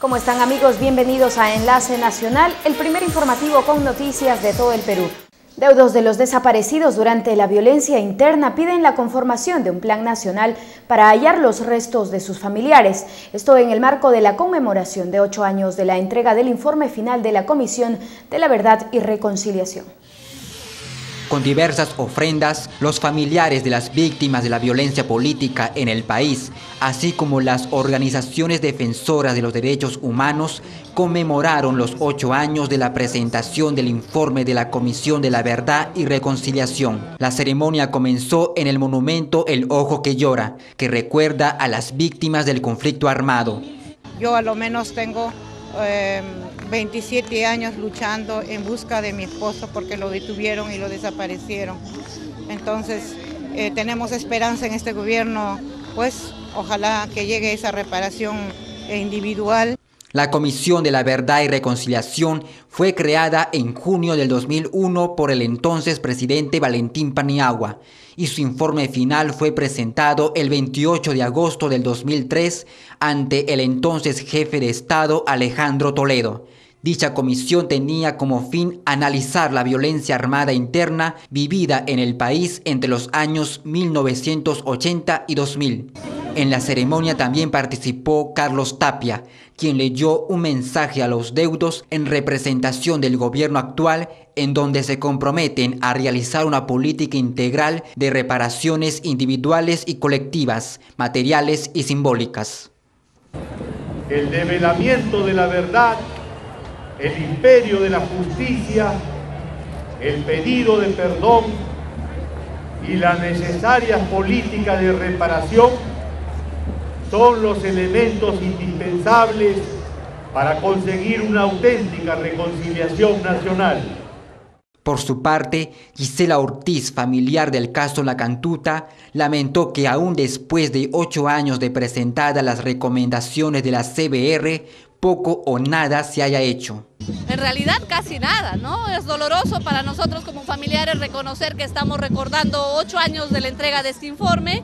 ¿Cómo están amigos? Bienvenidos a Enlace Nacional, el primer informativo con noticias de todo el Perú. Deudos de los desaparecidos durante la violencia interna piden la conformación de un plan nacional para hallar los restos de sus familiares. Esto en el marco de la conmemoración de ocho años de la entrega del informe final de la Comisión de la Verdad y Reconciliación. Con diversas ofrendas, los familiares de las víctimas de la violencia política en el país, así como las organizaciones defensoras de los derechos humanos, conmemoraron los ocho años de la presentación del informe de la Comisión de la Verdad y Reconciliación. La ceremonia comenzó en el monumento El Ojo que Llora, que recuerda a las víctimas del conflicto armado. Yo a lo menos tengo 27 em, años luchando en busca de mi esposo porque lo detuvieron y lo desaparecieron. Entonces eh, tenemos esperanza en este gobierno, pues ojalá que llegue esa reparación individual. La Comisión de la Verdad y Reconciliación fue creada en junio del 2001 por el entonces presidente Valentín Paniagua y su informe final fue presentado el 28 de agosto del 2003 ante el entonces jefe de Estado Alejandro Toledo. Dicha comisión tenía como fin analizar la violencia armada interna vivida en el país entre los años 1980 y 2000. En la ceremonia también participó Carlos Tapia, quien leyó un mensaje a los deudos en representación del gobierno actual en donde se comprometen a realizar una política integral de reparaciones individuales y colectivas, materiales y simbólicas. El develamiento de la verdad, el imperio de la justicia, el pedido de perdón y la necesaria política de reparación son los elementos indispensables para conseguir una auténtica reconciliación nacional. Por su parte, Gisela Ortiz, familiar del caso La Cantuta, lamentó que aún después de ocho años de presentadas las recomendaciones de la CBR, poco o nada se haya hecho. En realidad casi nada, ¿no? Es doloroso para nosotros como familiares reconocer que estamos recordando ocho años de la entrega de este informe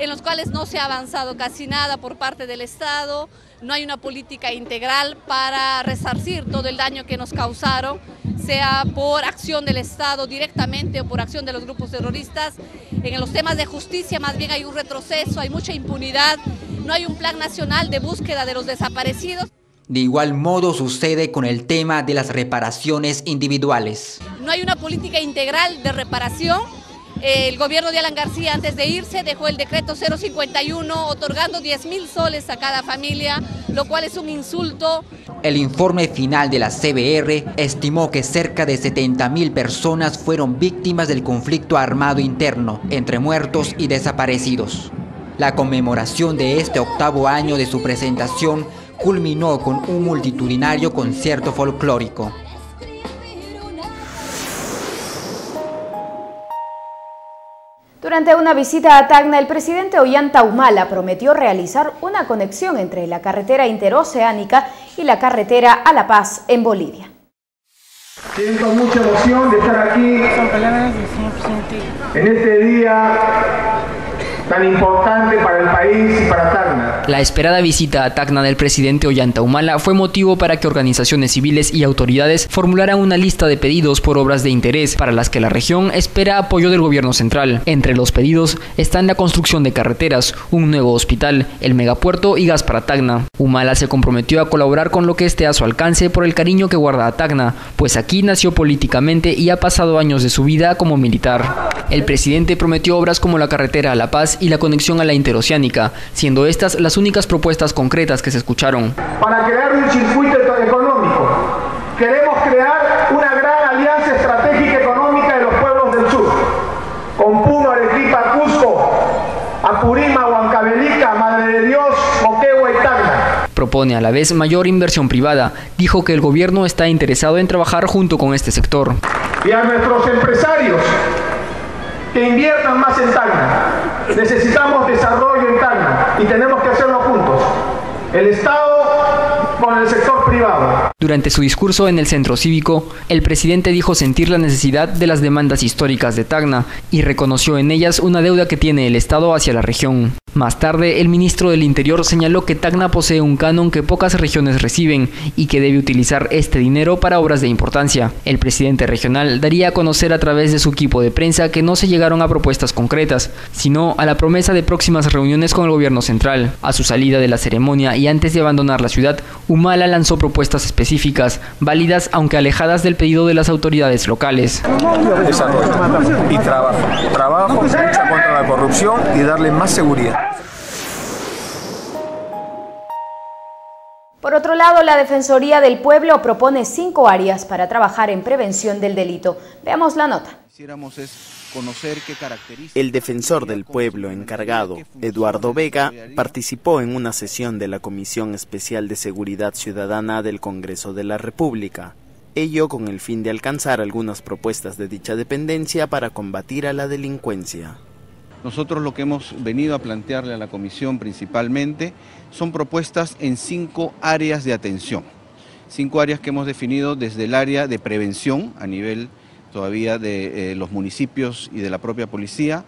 en los cuales no se ha avanzado casi nada por parte del Estado, no hay una política integral para resarcir todo el daño que nos causaron, sea por acción del Estado directamente o por acción de los grupos terroristas. En los temas de justicia más bien hay un retroceso, hay mucha impunidad, no hay un plan nacional de búsqueda de los desaparecidos. De igual modo sucede con el tema de las reparaciones individuales. No hay una política integral de reparación el gobierno de Alan García antes de irse dejó el decreto 051 otorgando 10 mil soles a cada familia, lo cual es un insulto. El informe final de la CBR estimó que cerca de 70 mil personas fueron víctimas del conflicto armado interno, entre muertos y desaparecidos. La conmemoración de este octavo año de su presentación culminó con un multitudinario concierto folclórico. Durante una visita a Tacna, el presidente Ollanta Humala prometió realizar una conexión entre la carretera interoceánica y la carretera a La Paz en Bolivia. Siento mucha emoción de estar aquí en este día tan importante para el país y para Tacna. La esperada visita a Tacna del presidente Ollanta Humala fue motivo para que organizaciones civiles y autoridades formularan una lista de pedidos por obras de interés para las que la región espera apoyo del gobierno central. Entre los pedidos están la construcción de carreteras, un nuevo hospital, el megapuerto y gas para Tacna. Humala se comprometió a colaborar con lo que esté a su alcance por el cariño que guarda a Tacna, pues aquí nació políticamente y ha pasado años de su vida como militar. El presidente prometió obras como la carretera a La Paz y la conexión a la interoceánica, siendo estas las únicas propuestas concretas que se escucharon. Para crear un circuito económico, queremos crear una gran alianza estratégica económica de los pueblos del sur, con Puno, Arequipa, Cusco, Apurima, Huancavelica, Madre de Dios, Moquegua y Tacna. Propone a la vez mayor inversión privada. Dijo que el gobierno está interesado en trabajar junto con este sector. Y a nuestros empresarios que inviertan más en Tacna. Necesitamos desarrollo en Tacna y tenemos que hacerlo juntos. El Estado con el sector privado. Durante su discurso en el centro cívico, el presidente dijo sentir la necesidad de las demandas históricas de Tacna y reconoció en ellas una deuda que tiene el Estado hacia la región. Más tarde, el ministro del Interior señaló que Tacna posee un canon que pocas regiones reciben y que debe utilizar este dinero para obras de importancia. El presidente regional daría a conocer a través de su equipo de prensa que no se llegaron a propuestas concretas, sino a la promesa de próximas reuniones con el gobierno central. A su salida de la ceremonia y antes de abandonar la ciudad, Humala lanzó propuestas específicas, válidas aunque alejadas del pedido de las autoridades locales. y trabajo, trabajo, corrupción y darle más seguridad. Por otro lado, la Defensoría del Pueblo propone cinco áreas para trabajar en prevención del delito. Veamos la nota. El defensor del pueblo encargado, Eduardo Vega, participó en una sesión de la Comisión Especial de Seguridad Ciudadana del Congreso de la República, ello con el fin de alcanzar algunas propuestas de dicha dependencia para combatir a la delincuencia. Nosotros lo que hemos venido a plantearle a la Comisión principalmente son propuestas en cinco áreas de atención. Cinco áreas que hemos definido desde el área de prevención a nivel todavía de eh, los municipios y de la propia policía,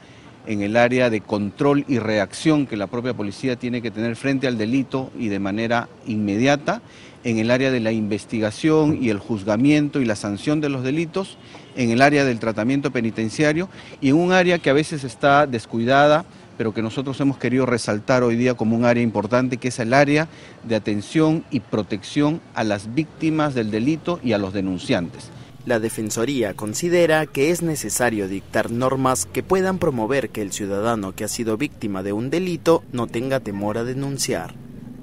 en el área de control y reacción que la propia policía tiene que tener frente al delito y de manera inmediata, en el área de la investigación y el juzgamiento y la sanción de los delitos, en el área del tratamiento penitenciario y en un área que a veces está descuidada, pero que nosotros hemos querido resaltar hoy día como un área importante, que es el área de atención y protección a las víctimas del delito y a los denunciantes. La Defensoría considera que es necesario dictar normas que puedan promover que el ciudadano que ha sido víctima de un delito no tenga temor a denunciar.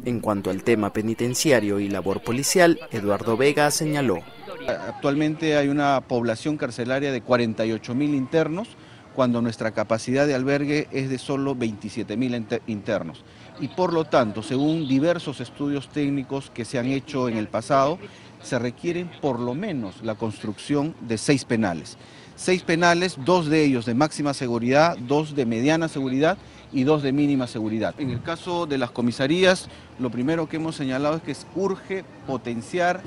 En cuanto al tema penitenciario y labor policial, Eduardo Vega señaló. Actualmente hay una población carcelaria de 48 mil internos, cuando nuestra capacidad de albergue es de solo 27 mil internos. Y por lo tanto, según diversos estudios técnicos que se han hecho en el pasado, se requieren por lo menos la construcción de seis penales. Seis penales, dos de ellos de máxima seguridad, dos de mediana seguridad y dos de mínima seguridad. En el caso de las comisarías, lo primero que hemos señalado es que urge potenciar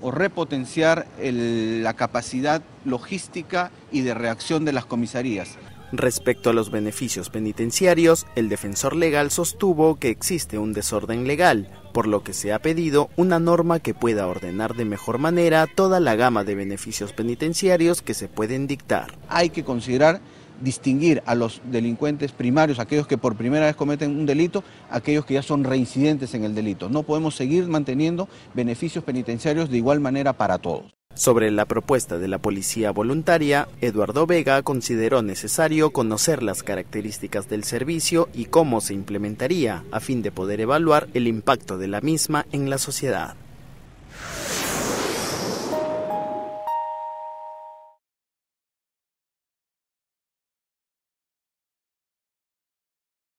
o repotenciar la capacidad logística y de reacción de las comisarías. Respecto a los beneficios penitenciarios, el defensor legal sostuvo que existe un desorden legal, por lo que se ha pedido una norma que pueda ordenar de mejor manera toda la gama de beneficios penitenciarios que se pueden dictar. Hay que considerar distinguir a los delincuentes primarios, aquellos que por primera vez cometen un delito, aquellos que ya son reincidentes en el delito. No podemos seguir manteniendo beneficios penitenciarios de igual manera para todos. Sobre la propuesta de la policía voluntaria, Eduardo Vega consideró necesario conocer las características del servicio y cómo se implementaría a fin de poder evaluar el impacto de la misma en la sociedad.